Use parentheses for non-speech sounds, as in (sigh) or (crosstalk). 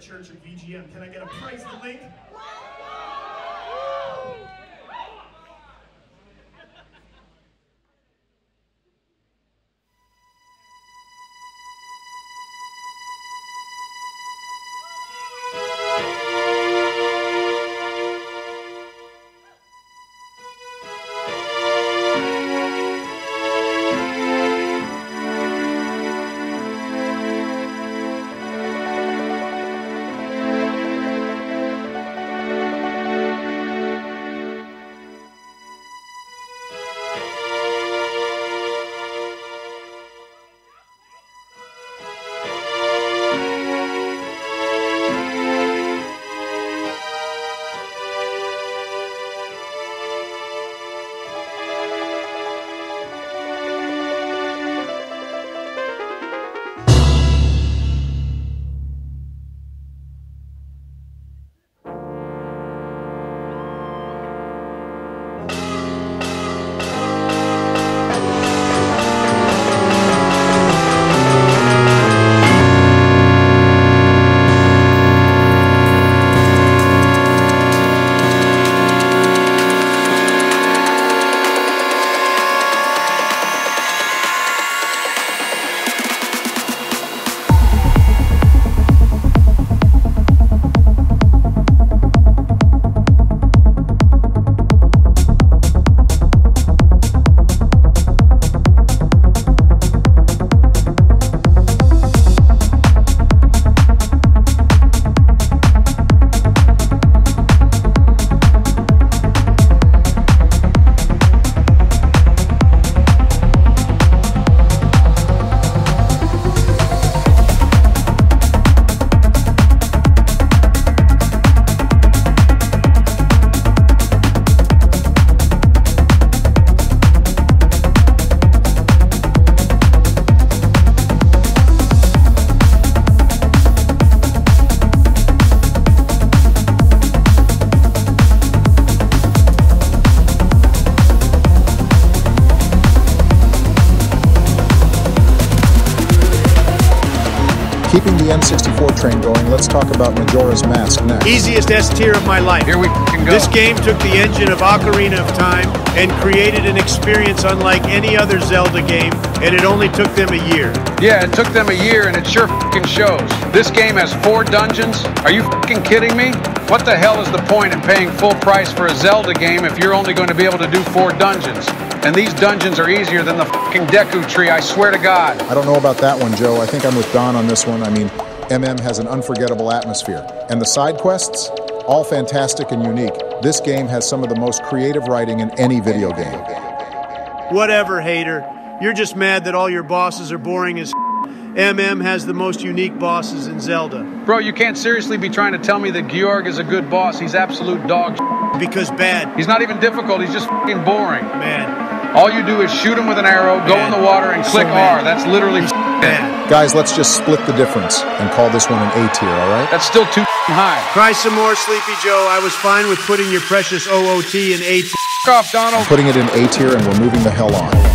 church at VGM. Can I get a the link? Next. S tier of my life. Here we can go. This game took the engine of Ocarina of Time and created an experience unlike any other Zelda game, and it only took them a year. Yeah, it took them a year and it sure fing shows. This game has four dungeons. Are you fing kidding me? What the hell is the point in paying full price for a Zelda game if you're only going to be able to do four dungeons? And these dungeons are easier than the fucking Deku tree, I swear to God. I don't know about that one, Joe. I think I'm with Don on this one. I mean, MM has an unforgettable atmosphere. And the side quests, all fantastic and unique. This game has some of the most creative writing in any video game. Whatever, hater. You're just mad that all your bosses are boring as (laughs) MM has the most unique bosses in Zelda. Bro, you can't seriously be trying to tell me that Gyorg is a good boss. He's absolute dog. (laughs) Because bad. He's not even difficult, he's just fucking boring. Man. All you do is shoot him with an arrow, go in the water, and click mad. R. That's literally Bad. (laughs) Guys, let's just split the difference and call this one an A tier, all right? That's still too high. Try some more, Sleepy Joe. I was fine with putting your precious OOT in A tier. Off, Donald. Putting it in A tier and we're moving the hell on.